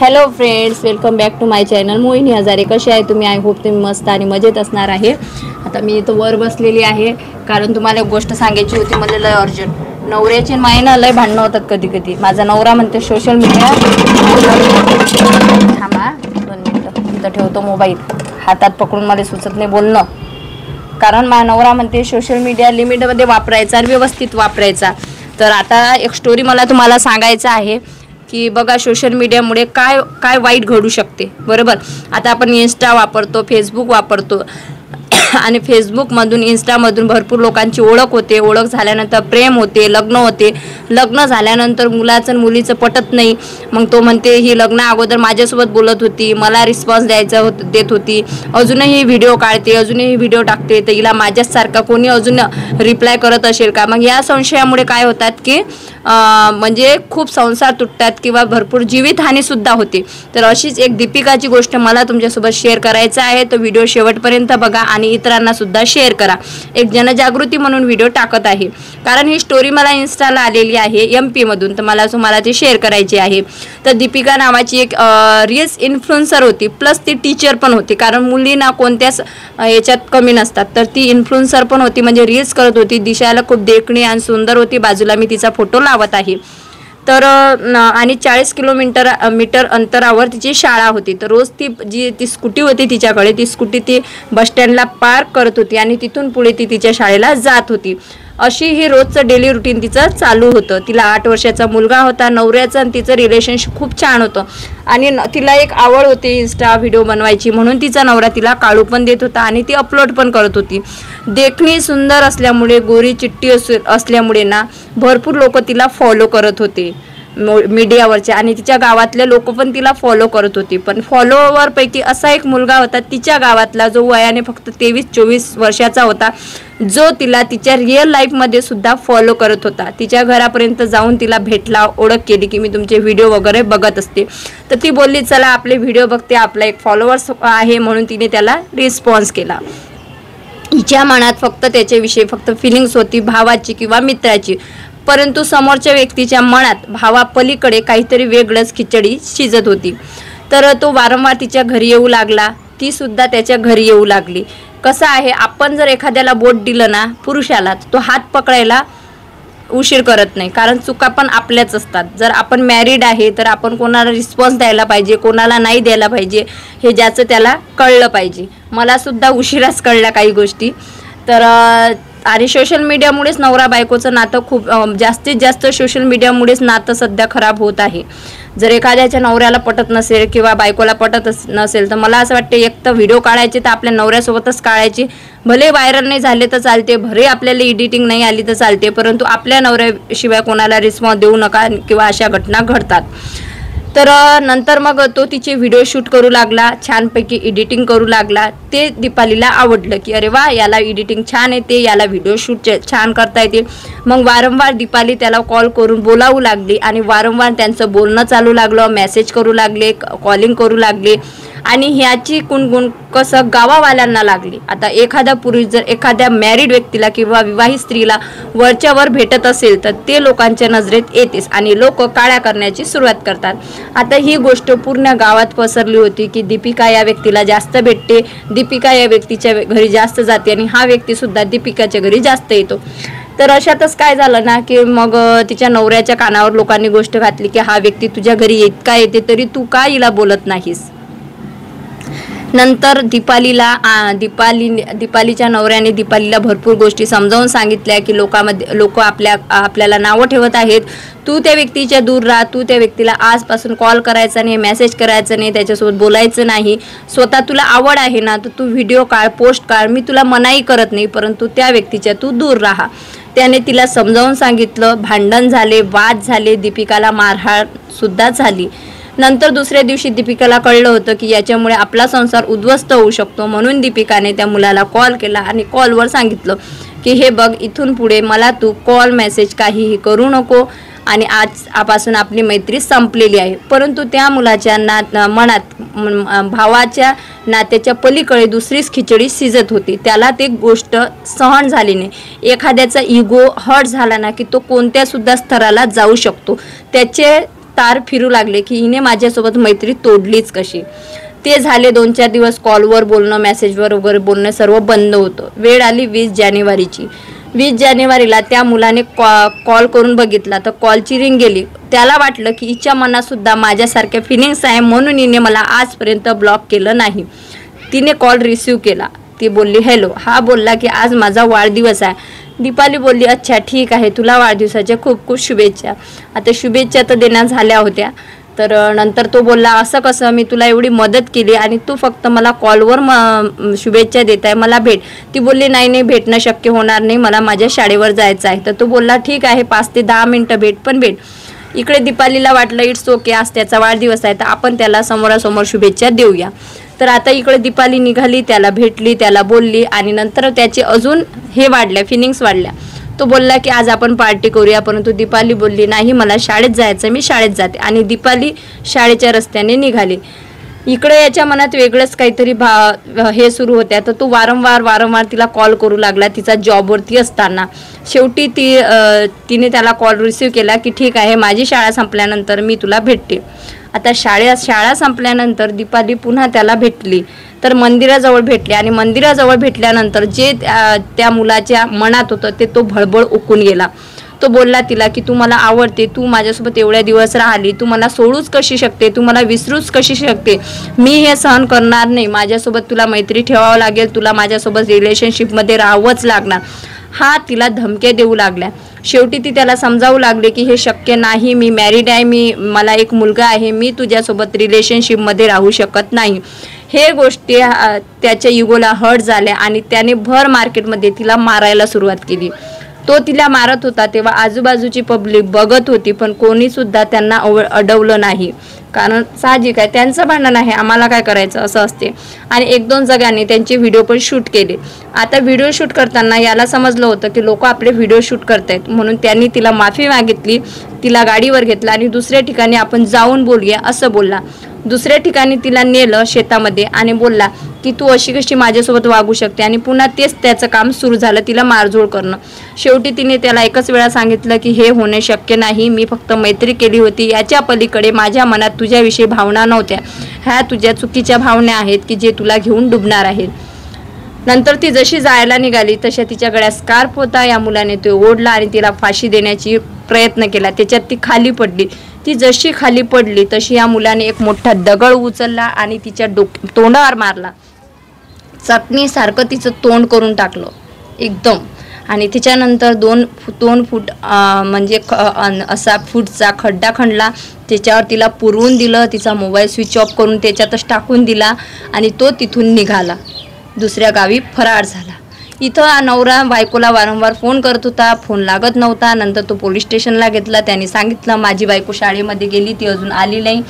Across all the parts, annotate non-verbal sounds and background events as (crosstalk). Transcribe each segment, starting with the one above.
Hello friends welcome back to my channel Mohini Hajare कशी आहे तुम्ही? आय होप तुम्ही मस्त आणि मजेत असणार आहे. आता मी इथं वर बसलेली आहे कारण तुम्हाला एक गोष्ट सांगायची होती मला लय अर्जंट नवऱ्याची मायना लय भांडणं होतात कधी कधी माझा नवरा म्हणते सोशल मीडिया थांबा दोन मिनटं. इथं ठेवतो मोबाईल. हातात पकडून मला सुचत नाही बोलणं. कारण माझा नवरा म्हणते सोशल मीडिया लिमिटमध्ये वापरायचा आणि व्यवस्थित वापरायचा. तर आता एक स्टोरी मला तुम्हाला सांगायचं आहे. की बघा सोशल मीडियामुळे काय काय वाईट घडू शकते. बरोबर? आता आपण इन्स्टा वापरतो फेसबुक वापरतो. (laughs) आणि फेसबुकमधून इन्स्टामधून भरपूर लोकांची ओळख होते. ओळख झाल्यानंतर प्रेम होते लग्न होते. लग्न झाल्यानंतर मुलाचं मुलीचं पटत नाही. मग तो म्हणते ही लग्न अगोदर माझ्यासोबत बोलत होती. मला रिस्पॉन्स द्यायचा होत देत होती. अजूनही व्हिडिओ काढते अजूनही व्हिडिओ टाकते. तर हिला माझ्यासारखा कोणी अजून रिप्लाय करत असेल का? मग या संशयामुळे काय होतात की म्हणजे खूप संसार तुटतात किंवा भरपूर जीवितहानीसुद्धा होते. तर अशीच एक दीपिकाची गोष्ट मला तुमच्यासोबत शेअर करायचं आहे. तो व्हिडिओ शेवटपर्यंत बघा आणि इतरांना सुद्धा शेअर करा. एक जनजागृती म्हणून व्हिडिओ टाकत आहे. कारण ही स्टोरी मला इन्स्टाला आलेली आहे एम पीमधून तर मला तुम्हाला ती शेअर करायची आहे. तर दीपिका नावाची एक रील्स इन्फ्लुएन्सर होती. प्लस ती टीचर पण होती. कारण मुलींना कोणत्याच याच्यात कमी नसतात. तर ती इन्फ्लुएन्सर पण होती. म्हणजे रील्स करत होती. दिशाला खूप देखणी आणि सुंदर होती. बाजूला मी तिचा फोटो लावत आहे. तर आणि चाळीस किलोमीटर मीटर अंतरावर तिची शाळा होती. तर रोज ती जी ती स्कूटी होती तिच्याकडे ती स्कूटी ती बसस्टँडला पार्क करत होती आणि तिथून पुढे ती तिच्या शाळेला जात होती. अशी ही रोजचं डेली रुटीन तिचं चालू होतं. तिला आठ वर्षाचा मुलगा होता नवऱ्याचं आणि तिचं रिलेशनशिप खूप छान होतं. आणि न- तिला एक आवड होती इन्स्टा व्हिडिओ बनवायची म्हणून तिचा नवरा तिला काळू पण देत होता आणि ती अपलोड पण करत होती. देखणी सुंदर असल्यामुळे गोरी चिट्टी असल्यामुळे ना भरपूर लोक तिला फॉलो करत होते. मीडियावरच्या आणि तिच्या गावातले लोक पण तिला फॉलो करत होती. पण फॉलोवरपैकी असा एक मुलगा होता तिच्या गावातला जो वयाने फक्त तेवीस चोवीस वर्षाचा होता जो तिला तिच्या रिअल लाईफमध्ये सुद्धा फॉलो करत होता. तिच्या घरापर्यंत जाऊन तिला भेटला ओळख केली की मी तुमचे व्हिडिओ वगैरे बघत असते. तर ती बोलली चला आपले व्हिडिओ बघते आपला एक फॉलोअर्स आहे म्हणून तिने त्याला रिस्पॉन्स केला. हिच्या मनात फक्त त्याच्याविषयी फक्त फिलिंग्स होती भावाची किंवा मित्राची. परंतु समोरच्या व्यक्तीच्या मनात भावापलीकडे काहीतरी वेगळंच खिचडी शिजत होती. तर तो वारंवार तिच्या घरी येऊ लागला. ती सुद्धा त्याच्या घरी येऊ लागली. कसं आहे आपण जर एखाद्याला बोट दिलं ना पुरुषाला तो हात पकडायला उशीर करत नाही. कारण चुका पण आपल्याच असतात. जर आपण मॅरिड आहे तर आपण कोणाला रिस्पॉन्स द्यायला पाहिजे कोणाला नाही द्यायला पाहिजे हे ज्याचं त्याला कळलं पाहिजे. मलासुद्धा उशिराच कळल्या काही गोष्टी. तर आणि सोशल मीडियामुळेच नवरा बायकोचं नातं खूप जास्तीत जास्त सोशल मीडियामुळेच नातं सध्या खराब होत आहे. जर एखाद्याच्या नवऱ्याला पटत नसेल किंवा बायकोला पटत नसेल तर मला असं वाटते एक तर व्हिडिओ काढायचे तर आपल्या नवऱ्यासोबतच काढायचे. भले व्हायरल नाही झाले तर चालते भले आपल्याला एडिटिंग नाही आली तर चालते परंतु आपल्या नवऱ्याशिवाय कोणाला रिस्पॉन्स देऊ नका किंवा अशा घटना घडतात. तर नंतर मग तो तिचे व्हिडिओ शूट करू लागला छानपैकी एडिटिंग करू लागला. ते दीपालीला आवडलं की अरे वा याला एडिटिंग छान येते याला व्हिडिओ शूट छान करता येते. मग वारंवार दीपाली त्याला कॉल करून बोलावू लागली आणि वारंवार त्यांचं बोलणं चालू लागलं मेसेज करू लागले कॉलिंग करू लागले. आणि ह्याची गुणगुण कसं गावावाल्यांना लागली. आता एखादा पुरुष जर एखाद्या मॅरिड व्यक्तीला किंवा विवाहित स्त्रीला वरच्या वर भेटत असेल तर ते लोकांच्या नजरेत येतेच आणि लोक काळ्या करण्याची सुरुवात करतात. आता ही गोष्ट पूर्ण गावात पसरली होती की दीपिका या व्यक्तीला जास्त भेटते दीपिका या व्यक्तीच्या घरी जास्त जाते आणि हा व्यक्तीसुद्धा दीपिकाच्या घरी जास्त येतो. तर अशातच काय झालं ना की मग तिच्या नवऱ्याच्या कानावर लोकांनी गोष्ट घातली की हा व्यक्ती तुझ्या घरी इतका येते तरी तू का हिला बोलत नाहीस? नंतर दीपालीला दीपाली दीपालीच्या नवऱ्याने दीपालीला भरपूर गोष्टी समजावून सांगितल्या की लोकांमध्ये लोक आपल्या आपल्याला नावं ठेवत आहेत. तू त्या व्यक्तीच्या दूर राहा तू त्या व्यक्तीला आजपासून कॉल करायचा नाही मेसेज करायचा नाही त्याच्यासोबत बोलायचं नाही. स्वतः तुला आवड आहे ना तर तू व्हिडिओ काढ पोस्ट काढ. मी तुला मनाई करत नाही परंतु त्या व्यक्तीच्या तू दूर राहा. त्याने तिला समजावून सांगितलं भांडण झाले वाद झाले दीपिकाला मारहाण सुद्धा झाली. नंतर दुसऱ्या दिवशी दीपिकाला कळलं होतं की याच्यामुळे आपला संसार उद्ध्वस्त होऊ शकतो. म्हणून दीपिकाने त्या मुलाला कॉल केला आणि कॉलवर सांगितलं की हे बघ इथून पुढे मला तू कॉल मेसेज काहीही करू नको आणि आजपासून आपली मैत्री संपलेली आहे. परंतु त्या मुलाच्या नात मनात भावाच्या नात्याच्या पलीकडे दुसरीच खिचडी शिजत होती. त्याला ते गोष्ट सहन झाली नाही. एखाद्याचा इगो हर्ट झाला ना की तो कोणत्यासुद्धा स्तराला जाऊ शकतो. त्याचे तार फिरू लागले की हिने माझ्यासोबत मैत्री तोडलीच कशी? ते झाले दोन चार दिवस कॉलवर बोलणं मेसेजवर वगैरे बोलणं सर्व बंद होतं. वेळ आली वीस जानेवारीची. वीस जानेवारीला त्या मुलाने कॉ कॉल करून बघितला. तर कॉलची रिंग गेली. त्याला वाटलं की हिच्या मनातसुद्धा माझ्यासारख्या फिलिंग्स आहे म्हणून हिने मला आजपर्यंत ब्लॉक केलं नाही. तिने कॉल रिसीव केला. ती बोलली हॅलो हा बोलला की आज माझा वाढदिवस आहे. दीपाली बोलली अच्छा ठीक आहे तुला वाढदिवसाच्या खूप खूप शुभेच्छा. आता शुभेच्छा तर देण्या झाल्या होत्या. तर नंतर तो बोलला असं कसं मी तुला एवढी मदत केली आणि तू फक्त मला कॉलवर म शुभेच्छा देत आहे मला भेट. ती बोलली नाही नाही भेटणं शक्य होणार नाही मला माझ्या शाळेवर जायचं आहे. तर तो बोलला ठीक आहे पाच ते दहा मिनटं भेट पण भेट. इकडे दीपालीला वाटलं इट्स ओके आज त्याचा वाढदिवस आहे तर आपण त्याला समोरासमोर शुभेच्छा देऊया. तर आता इकडे दीपाली निघाली त्याला भेटली त्याला बोलली आणि नंतर त्याचे अजून हे वाढल्या फिलिंग्स वाढल्या. तो बोलला की आज आपण पार्टी करूया. परंतु दीपाली बोलली नाही मला शाळेत जायचं मी शाळेत जाते. आणि दीपाली शाळेच्या रस्त्याने निघाली. इकडे याच्या मनात वेगळंच काहीतरी भा हे सुरू होत्या तर तो वारंवार वारंवार तिला कॉल करू लागला तिचा जॉबवरती असताना. शेवटी ती तिने त्याला कॉल रिसीव केला की ठीक आहे माझी शाळा संपल्यानंतर मी तुला भेटते. आता शाळे शाळा संपल्यानंतर दीपाली पुन्हा त्याला भेटली. तर मंदिराजवळ भेटले आणि मंदिराजवळ भेटल्यानंतर जे त्या त्या मुलाच्या मनात होतं ते तो भळबळ उकून गेला. तो बोलला तिला की तू मला आवडते तू माझ्यासोबत एवढ्या दिवस राहिली तू मला सोडूच कशी शकते तू मला विसरूच कशी शकते? मी हे सहन करणार नाही माझ्यासोबत तुला मैत्री ठेवावं लागेल तुला माझ्यासोबत रिलेशनशिपमध्ये राहावंच लागणार. हा तिला धमक्या देऊ लागल्या. शेवटी ती त्याला समजावू लागले की हे शक्य नाही मी मॅरिड आहे मी मला एक मुलगा आहे मी तुझ्यासोबत रिलेशनशिपमध्ये राहू शकत नाही. हे गोष्टी त्याच्या युगोला हर्ट झाल्या आणि त्याने भर मार्केटमध्ये तिला मारायला सुरुवात केली. तो तिला मारत होता तेव्हा आजूबाजूची पब्लिक बघत होती पण कोणी सुद्धा त्यांना अव अडवलं नाही. कारण साहजिक आहे त्यांचं भांडण आहे आम्हाला काय करायचं असं असते. आणि एक दोन जगांनी त्यांचे व्हिडिओ पण शूट केले. आता व्हिडिओ शूट करताना याला समजलं होतं की लोक आपले व्हिडिओ शूट करतायत. म्हणून त्यांनी तिला माफी मागितली तिला गाडीवर घेतला आणि दुसऱ्या ठिकाणी आपण जाऊन बोलूया असं बोलला. दुसऱ्या ठिकाणी तिला नेलं शेतामध्ये आणि बोलला की तू अशी कशी माझ्यासोबत वागू शकते? आणि पुन्हा तेच त्याचं काम सुरू झालं तिला मारझोड करणं. शेवटी तिने त्याला एकच वेळा सांगितलं की हे होणे शक्य नाही मी फक्त मैत्री केली होती. याच्या पलीकडे माझ्या मनात तुझ्याविषयी भावना नव्हत्या. ह्या तुझ्या चुकीच्या भावना आहेत की जे तुला घेऊन डुबणार आहेत. नंतर ती जशी जायला निघाली तशा तिच्या गळ्यात स्कार्फ होता. या मुलाने तो ओढला आणि तिला फाशी देण्याची प्रयत्न केला. त्याच्यात ती खाली पडली. ती जशी खाली पडली तशी या मुलाने एक मोठा दगड उचलला आणि तिच्या डोक तोंडावर मारला. चटणीसारखं तिचं तोंड करून टाकलं एकदम. आणि तिच्यानंतर दोन फु- दोन फूट म्हणजे ख- अन- असा फूटचा खड्डा खणला. त्याच्यावर तिला पुरवून दिलं तिचा मोबाईल स्विच ऑफ करून त्याच्यातच टाकून दिला आणि तो तिथून निघाला. दुसऱ्या गावी फरार झाला. इथं नवरा बायकोला वारंवार फोन करत होता फोन लागत नव्हता. नंतर तो पोलीस स्टेशनला घेतला. त्याने सांगितलं माझी बायको शाळेमध्ये गेली ती अजून आली नाही.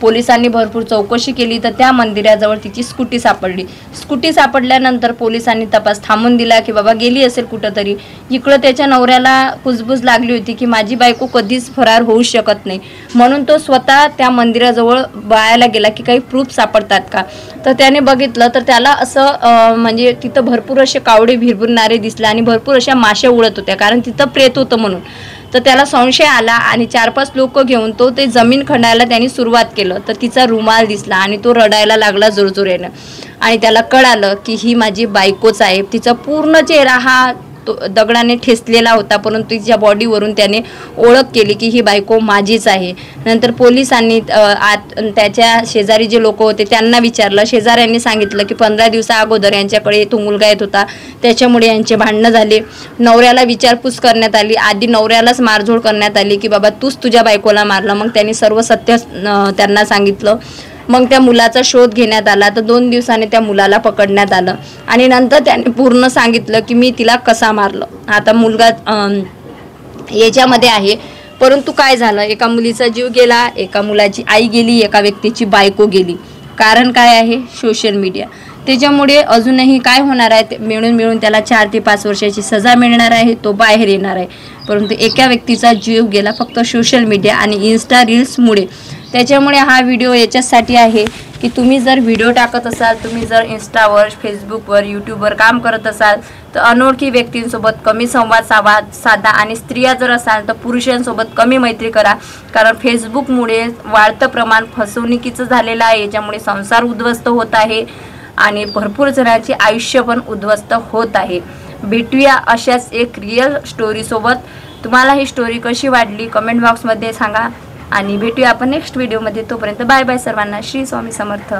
पोलिसांनी भरपूर चौकशी केली तर त्या मंदिराजवळ तिची स्कूटी सापडली. स्कूटी सापडल्यानंतर पोलिसांनी तपास थांबून दिला की बाबा गेली असेल कुठंतरी. इकडं त्याच्या नवऱ्याला कुजबूज लागली होती की माझी बायको कधीच फरार होऊ शकत नाही. म्हणून तो स्वतः त्या मंदिराजवळ बाळायला गेला की काही प्रूफ सापडतात का? तर त्याने बघितलं तर त्याला असं म्हणजे तिथं भरपूर असे कावडे भिरभुरणारे दिसले आणि भरपूर अशा माश्या उडत होत्या कारण तिथं प्रेत होतं म्हणून. तर त्याला संशय आला आणि चार पाच लोक घेऊन तो ते जमीन खणायला त्यांनी सुरुवात केलं. तर तिचा रुमाल दिसला आणि तो रडायला लागला जोरजोर आणि त्याला कळालं की ही माझी बायकोच आहे. तिचा पूर्ण चेहरा हा तो दगडाने ठेसलेला होता परंतु तिच्या बॉडीवरून त्याने ओळख केली की ही बायको माझीच आहे. नंतर पोलिसांनी आत त्याच्या शेजारी जे लोक होते त्यांना विचारलं. शेजाऱ्यांनी सांगितलं की पंधरा दिवसा अगोदर यांच्याकडे तो मुलगा येत होता. त्याच्यामुळे यांचे भांडणं झाले. नवऱ्याला विचारपूस करण्यात आली. आधी नवऱ्यालाच मारझोड करण्यात आली की बाबा तूच तुझ्या बायकोला मारलं. मग त्यांनी सर्व सत्य त्यांना सांगितलं. मग त्या मुलाचा शोध घेण्यात आला. तर दोन दिवसाने त्या मुलाला पकडण्यात आलं. आणि नंतर त्याने पूर्ण सांगितलं की मी तिला कसा मारलं. आता मुलगा याच्यामध्ये आहे. परंतु काय झालं? एका मुलीचा जीव गेला. एका मुलाची आई गेली. एका व्यक्तीची बायको गेली. कारण काय आहे? Social media. त्याच्यामुळे अजूनही काय होणार आहे ते मिळून मिळून त्याला चार ते पाच वर्षाची सजा मिळणार आहे. तो बाहेर येणार आहे. परंतु एका व्यक्तीचा जीव गेला फक्त सोशल मीडिया आणि इन्स्टा रील्समुळे. त्याच्यामुळे हा व्हिडिओ याच्यासाठी आहे की तुम्ही जर व्हिडिओ टाकत असाल तुम्ही जर इन्स्टावर फेसबुकवर यूट्यूबवर काम करत असाल तर अनोळखी व्यक्तींसोबत कमी संवाद सावा साधा आणि स्त्रिया जर असाल तर पुरुषांसोबत कमी मैत्री करा. कारण फेसबुकमुळे वाढतं प्रमाण फसवणुकीचं झालेलं आहे याच्यामुळे संसार उद्ध्वस्त होत आहे आणि भरपूर जणांचे आयुष्य पण उद्ध्वस्त होत आहे. भेटूया अशाच एक रिअल स्टोरीसोबत तुम्हाला ही स्टोरी कशी वाटली? कमेंट बॉक्समध्ये सांगा. आणि भेटूया आपण नेक्स्ट व्हिडिओमध्ये तोपर्यंत बाय बाय सर्वांना. श्री स्वामी समर्थ.